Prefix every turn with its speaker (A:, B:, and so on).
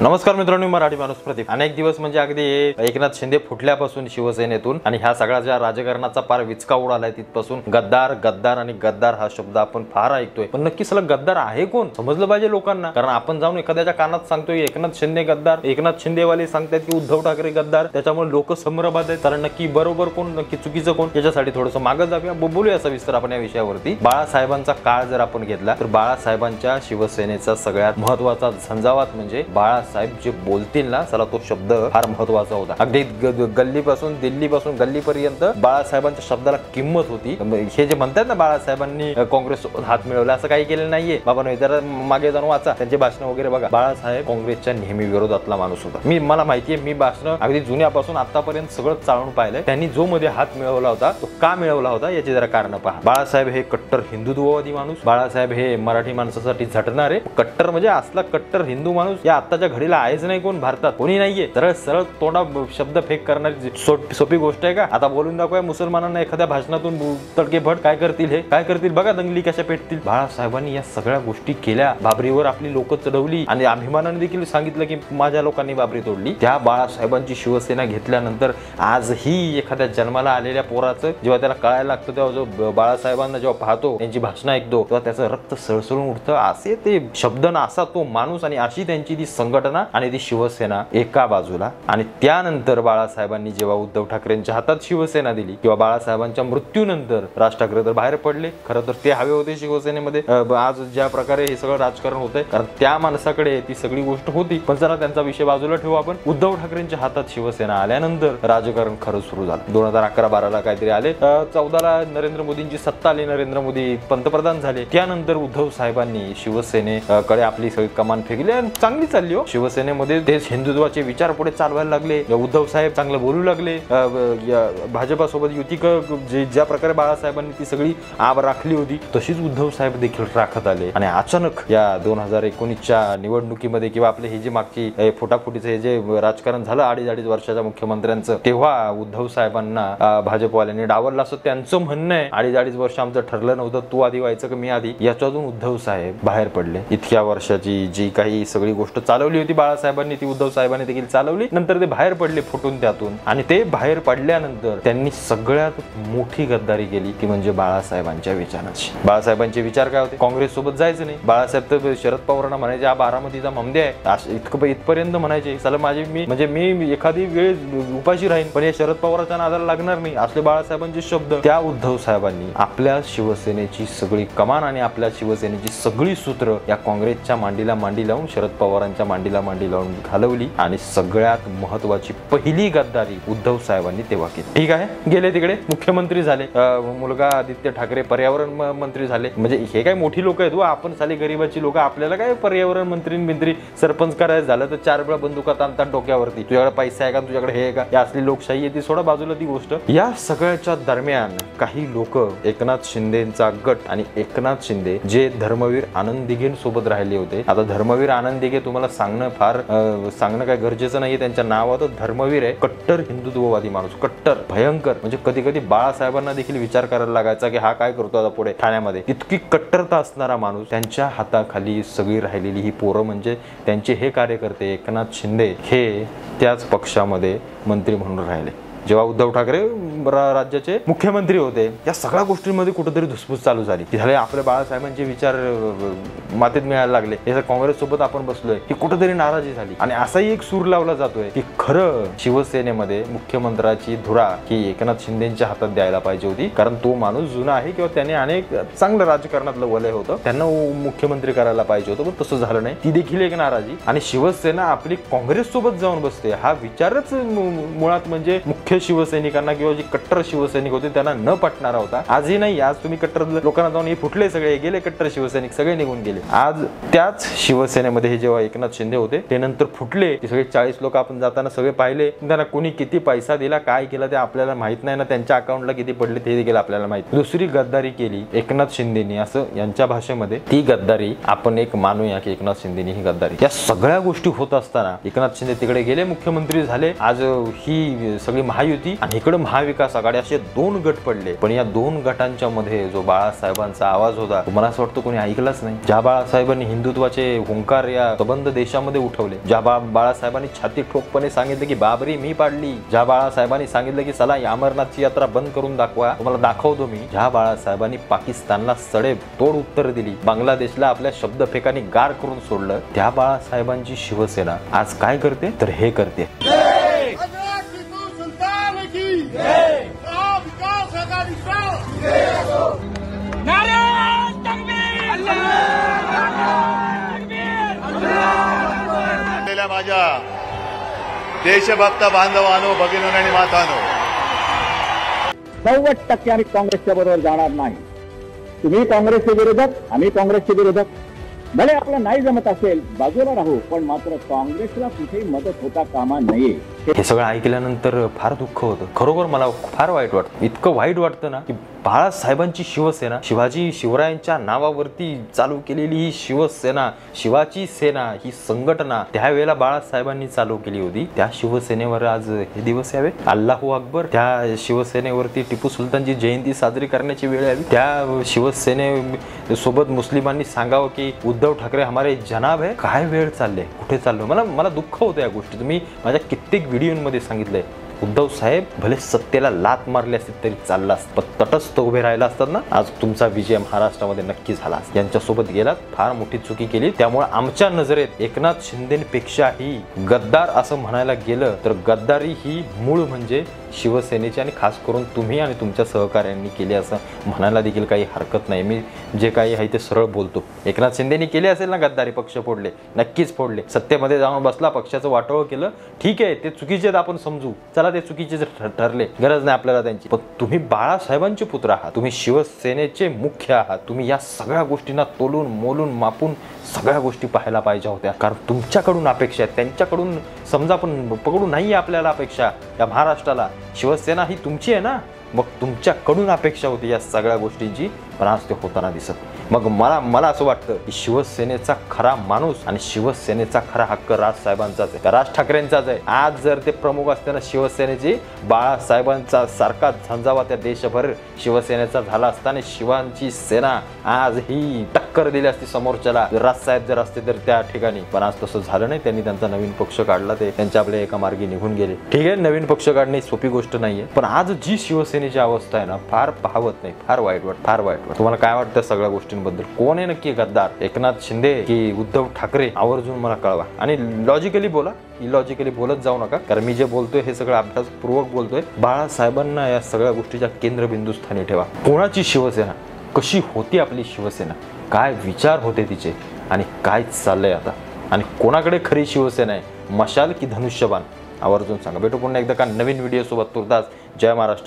A: नमस्कार मित्रांनो मराठी माणूस प्रदीप अनेक दिवस म्हणजे अगदी एकनाथ शिंदे फुटल्यापासून शिवसेनेतून आणि ह्या सगळ्या ज्या राजकारणाचा पार विचका उडालाय तिथपासून गद्दार गद्दार आणि गद्दार हा शब्द आपण फार ऐकतोय. पण नक्की सलग गद्दार आहे कोण? समजलं पाहिजे लोकांना. कारण आपण जाऊन एखाद्याच्या कानात सांगतोय एकनाथ शिंदे गद्दार. एकनाथ शिंदेवाले सांगतात की उद्धव ठाकरे गद्दार. त्याच्यामुळे लोक संभ्रमात आहेत. कारण नक्की बरोबर कोण नक्की चुकीचं कोण? याच्यासाठी थोडंसं मागं जाऊया. बोलूया बोलूया सविस्तर आपण या विषयावरती. बाळासाहेबांचा काळ जर आपण घेतला तर बाळासाहेबांच्या शिवसेनेचा सगळ्यात महत्त्वाचा झंझावात म्हणजे बाळा बाळासाहेब जे बोलतील ना चला तो शब्द फार महत्त्वाचा होता. अगदी गल्लीपासून दिल्लीपासून गल्लीपर्यंत बाळासाहेबांच्या शब्दाला किंमत होती. हे जे म्हणतात ना बाळासाहेबांनी काँग्रेस हात मिळवला असं काही केलेलं नाहीये. बाबा नाही जरा मागे जाऊन वाचा. त्यांचे भाषण वगैरे बघा. बाळासाहेब काँग्रेसच्या नेहमी विरोधातला माणूस होता. मी मला माहितीये मी भाषण अगदी जुन्यापासून आतापर्यंत सगळं चालून पाहिलंय. त्यांनी जो मध्ये हात मिळवला होता तो का मिळवला होता याची जरा कारण पहा. बाळासाहेब हे कट्टर हिंदुत्ववादी माणूस. बाळासाहेब हे मराठी माणसासाठी झटणारे. कट्टर म्हणजे असला कट्टर हिंदू माणूस या आताच्या घडीला आहेच नाही कोण भारतात. कोणी नाहीये. सरळ सरळ तोंडा शब्द फेक करणारी सो- सोपी गोष्ट आहे का? आता बोलून दाखवा मुसलमानांना एखाद्या भाषणातून बु- तडके भट काय करतील हे? काय करतील? बघा दंगली कशा पेटतील. बाळासाहेबांनी या सगळ्या गोष्टी केल्या. बाबरीवर आपली लोक चढवली. आणि अभिमानाने देखील सांगितलं की माझ्या लोकांनी बाबरी तोडली. त्या बाळासाहेबांची शिवसेना घेतल्यानंतर आजही एखाद्या जन्माला आलेल्या पोराचं जेव्हा त्याला कळायला लागतं तेव्हा जो बाळासाहेबांना जेव्हा पाहतो त्यांची भाषणं ऐकतो तेव्हा त्याचं रक्त सळसळून उठतं. असे ते शब्द ना असा तो माणूस आणि अशी त्यांची ती संघटना आणि ती शिवसेना एका बाजूला. आणि त्यानंतर बाळासाहेबांनी जेव्हा उद्धव ठाकरेंच्या हातात शिवसेना दिली किंवा बाळासाहेबांच्या मृत्यूनंतर राज ठाकरे तर बाहेर पडले. खरं तर ते हवे होते शिवसेनेमध्ये. आज ज्या प्रकारे हे सगळं राजकारण होतंय कारण त्या माणसाकडे ती सगळी गोष्ट होती. पण जरा त्यांचा विषय बाजूला ठेवू आपण. उद्धव ठाकरेंच्या हातात शिवसेना आल्यानंतर राजकारण खरं सुरू झालं. दोन हजार अकरा बाराला काहीतरी आले. चौदाला नरेंद्र मोदींची सत्ता आली. नरेंद्र मोदी पंतप्रधान झाले. त्यानंतर उद्धव साहेबांनी शिवसेनेकडे आपली सगळी कमान फेकली आणि चांगली चालली हो. शिवसेनेमध्ये तेच हिंदुत्वाचे विचार पुढे चालवायला लागले. उद्धव साहेब चांगलं बोलू लागले. भाजपासोबत युती जे ज्या प्रकारे बाळासाहेबांनी ती सगळी आब राखली होती तशीच उद्धव साहेब देखील राखत आले. आणि अचानक या दोन हजार एकोणीसच्या निवडणुकीमध्ये किंवा आपले हे जे मागची फुटाफुटीचं हे जे राजकारण झालं अडीच अडीच वर्षाच्या मुख्यमंत्र्यांचं तेव्हा उद्धव साहेबांना भाजपवाल्यांनी डावललं. असं त्यांचं म्हणणं आहे. अडीच अडीच वर्ष आमचं ठरलं नव्हतं. तू आधी व्हायचं का मी आधी? याच्यातून उद्धव साहेब बाहेर पडले. इतक्या वर्षाची जी काही सगळी गोष्ट चालवली होती बाळासाहेबांनी ती उद्धव साहेबांनी देखील चालवली. नंतर ते बाहेर पडले फुटून त्यातून. आणि ते बाहेर पडल्यानंतर त्यांनी सगळ्यात मोठी गद्दारी केली ती म्हणजे बाळासाहेबांच्या विचाराची. बाळासाहेबांचे विचार काय होते? काँग्रेस सोबत जायचं नाही. बाळासाहेब तर शरद पवारांना म्हणायचे हा बारामतीचा ममदे आहे. इतकं इथपर्यंत म्हणायचे चला माझे मी म्हणजे मी एखादी वेळ उपाशी राहीन पण या शरद पवारांच्या नादाला लागणार नाही. असले बाळासाहेबांचे शब्द त्या उद्धव साहेबांनी आपल्या शिवसेनेची सगळी कमान आणि आपल्या शिवसेनेची सगळी सूत्र या काँग्रेसच्या मांडीला मांडी लावून शरद पवारांच्या मांडी मांडीला मांडी लावून घालवली आणि सगळ्यात महत्वाची पहिली गद्दारी उद्धव साहेबांनी तेव्हा केली. ठीक आहे? गेले तिकडे? मुख्यमंत्री झाले. मुलगा आदित्य ठाकरे पर्यावरण मंत्री झाले. म्हणजे हे काय मोठी लोक आहेत हो? आपण साली गरीबाची लोक. आपल्याला काय पर्यावरण मंत्री मंत्री सरपंच करायचं झालं तर चार वेळा बंदुका आणतात डोक्यावरती. तुझ्याकडे पैसा आहे का? तुझ्याकडे हे आहे का? या असली लोकशाही आहे ती सोडा बाजूला ती गोष्ट. या सगळ्याच्या दरम्यान काही लोक एकनाथ शिंदेचा गट आणि एकनाथ शिंदे जे धर्मवीर आनंद सोबत राहिले होते. आता धर्मवीर आनंद दिघे तुम्हाला सांगणं फार सांगणं काय गरजेचं नाहीये. त्यांच्या नावात धर्मवीर आहे. कट्टर हिंदुत्ववादी माणूस. कट्टर. भयंकर. म्हणजे कधी कधी बाळासाहेबांना देखील विचार करायला लागायचा की हा काय करतो आता पुढे ठाण्यामध्ये. इतकी कट्टरता असणारा माणूस त्यांच्या हाताखाली सगळी राहिलेली ही पोरं म्हणजे त्यांचे हे कार्यकर्ते एकनाथ शिंदे हे त्याच पक्षामध्ये मंत्री म्हणून राहिले. जेव्हा उद्धव ठाकरे राज्याचे मुख्यमंत्री होते या सगळ्या गोष्टींमध्ये कुठेतरी धुसफूस चालू झाली. झाले आपल्या बाळासाहेबांचे विचार मातीत मिळायला लागले. हे काँग्रेस सोबत आपण बसलोय ही कुठेतरी नाराजी झाली. आणि असाही एक सूर लावला जातोय की खरं शिवसेनेमध्ये मुख्यमंत्र्याची धुरा ही एकनाथ शिंदेच्या हातात द्यायला पाहिजे होती. कारण तो माणूस जुना आहे किंवा त्याने अनेक चांगलं राजकारणातलं वलय होतं. त्यांना मुख्यमंत्री करायला पाहिजे होतं पण तसं झालं नाही. ती देखील एक नाराजी. आणि शिवसेना आपली काँग्रेस सोबत जाऊन बसते हा विचारच मु- मुळात म्हणजे मुख्य शिवसैनिकांना किंवा जे कट्टर शिवसैनिक होते त्यांना न पटणारा होता. आजही नाही आज तुम्ही कट्टर लोकांना जाऊन हे फुटले सगळे गेले कट्टर शिवसैनिक सगळे निघून गेले. आज त्याच शिवसेनेमध्ये हे जेव्हा एकनाथ शिंदे होते ते नंतर फुटले. ते सगळे चाळीस लोक आपण जाताना सगळे पाहिले. त्यांना कोणी किती पैसा दिला काय केला ते आपल्याला माहीत नाही ना. त्यांच्या अकाउंटला किती पडले ते देखील आपल्याला माहीत. दुसरी गद्दारी केली एकनाथ शिंदेनी असं यांच्या भाषेमध्ये. ती गद्दारी आपण एक मानूया की एकनाथ शिंदेनी ही गद्दारी. या सगळ्या गोष्टी होत असताना एकनाथ शिंदे तिकडे गेले मुख्यमंत्री झाले. आज ही सगळी महा महायुती आणि इकडे महाविकास आघाडी असे दोन गट पडले. पण या दोन गटांच्या मध्ये जो बाळासाहेबांचा आवाज होता मला असं वाटतं कोणी ऐकलाच नाही. ज्या बाळासाहेबांनी हिंदुत्वाचे हुंकार या सबंध देशामध्ये उठवले ज्या बाळासाहेबांनी छाती ठोकपणे सांगितलं की बाबरी मी पाडली. ज्या बाळासाहेबांनी सांगितलं की चला अमरनाथची यात्रा बंद करून दाखवा. तुम्हाला दाखवतो मी. ज्या बाळासाहेबांनी पाकिस्तानला सडेब तोड उत्तर दिली बांगलादेशला आपल्या शब्द फेकाने गार करून सोडलं त्या बाळासाहेबांची शिवसेना आज काय करते? तर हे करते.
B: असलेल्या माझ्या देशभक्त बांधवानो भगिनी आणि मातानो.
C: नव्वद टक्के आम्ही काँग्रेसच्या बरोबर जाणार नाही. तुम्ही काँग्रेसचे विरोधक आम्ही काँग्रेसचे विरोधक. भले आपलं नाही जमत असेल बाजूला राहू पण मात्र काँग्रेसला कुठेही मदत होता कामा नये.
A: हे सगळं ऐकल्यानंतर फार दुःख होतं. खरोखर मला फार वाईट वाटतं. इतकं वाईट वाटतं ना की बाळासाहेबांची शिवसेना शिवाजी शिवरायांच्या नावावरती चालू केलेली ही शिवसेना शिवाची सेना ही संघटना त्यावेळेला बाळासाहेबांनी चालू केली होती. त्या शिवसेनेवर आज हे दिवस यावे. अल्लाहू अकबर त्या शिवसेनेवरती टिपू सुलतानची जयंती साजरी करण्याची वेळ यावी. त्या शिवसेने सोबत मुस्लिमांनी सांगावं की उद्धव ठाकरे हमारे जनाब आहे काय वेळ चालले? कुठे चाललो? मला मला दुःख होतं या गोष्टी तुम्ही माझ्या कित्येक व्हिडिओमध्ये सांगितलंय. उद्धव साहेब भले सत्तेला लात मारली असते तरी चालला असत पण तटस्थ उभे राहिला असतात ना आज तुमचा विजय महाराष्ट्रामध्ये नक्की झाला असता. यांच्यासोबत गेलात फार मोठी चुकी केली त्यामुळे आमच्या नजरेत एकनाथ शिंदेपेक्षाही गद्दार असं म्हणायला गेलं तर गद्दारी ही मूळ म्हणजे शिवसेनेची आणि खास करून तुम्ही आणि तुमच्या सहकार्यांनी केली असं म्हणायला देखील काही हरकत नाही. मी जे काही आहे ते सरळ बोलतो. एकनाथ शिंदेनी केले असेल ना गद्दारी पक्ष फोडले? नक्कीच फोडले. सत्तेमध्ये जाऊन बसला पक्षाचं वाटोळं केलं. ठीक आहे ते चुकीचे आपण समजू. चला ते चुकीचे ठरले. गरज नाही आपल्याला त्यांची. पण तुम्ही बाळासाहेबांचे पुत्र आहात. तुम्ही शिवसेनेचे मुख्य आहात. तुम्ही या सगळ्या गोष्टींना तोलून मोलून मापून सगळ्या गोष्टी पाहायला पाहिजे होत्या. कारण तुमच्याकडून अपेक्षा आहेत. त्यांच्याकडून समजा पण पकडून नाही आपल्याला अपेक्षा. या महाराष्ट्राला शिवसेना ही तुमची आहे ना मग तुमच्याकडून अपेक्षा होती या सगळ्या गोष्टींची पण आज ते होताना दिसत मग मला मला असं वाटतं की शिवसेनेचा खरा माणूस आणि शिवसेनेचा खरा हक्क राजसाहेबांचाच आहे. राज ठाकरेंचाच आहे. आज जर ते प्रमुख असताना शिवसेनेची बाळासाहेबांचा सारखा झंझावा त्या देशभर शिवसेनेचा झाला असताना शिवांची सेना आज ही टक्कर दिली असती समोरच्याला. राजसाहेब जर असते तर त्या ठिकाणी. पण आज तसं झालं नाही. त्यांनी त्यांचा नवीन पक्ष काढला. ते त्यांच्या आपल्या एका मार्गी निघून गेले. ठीक आहे नवीन पक्ष काढणे सोपी गोष्ट नाहीये. पण आज जी शिवसेनेची अवस्था आहे ना फार पाहवत नाही फार वाईट वाट फार वाईट वाट तुम्हाला काय वाटतं सगळ्या गोष्टींबद्दल? कोण आहे नक्की गद्दार? एकनाथ शिंदे की उद्धव ठाकरे? आवर्जून मला कळवा. आणि लॉजिकली बोला इलॉजिकली बोलत जाऊ नका कारण मी जे बोलतोय हे सगळं अभ्यासपूर्वक बोलतोय. बाळासाहेबांना या सगळ्या गोष्टीच्या केंद्रबिंदूस्थानी ठेवा. कोणाची शिवसेना? कशी होती आपली शिवसेना? काय विचार होते तिचे? आणि काय चाललंय आता? आणि कोणाकडे खरी शिवसेना आहे? मशाल की धनुष्यबाण? आवर्जून सांगा. भेटू पुन्हा एकदा का नवीन व्हिडिओ सोबत तुर्तास. जय महाराष्ट्र.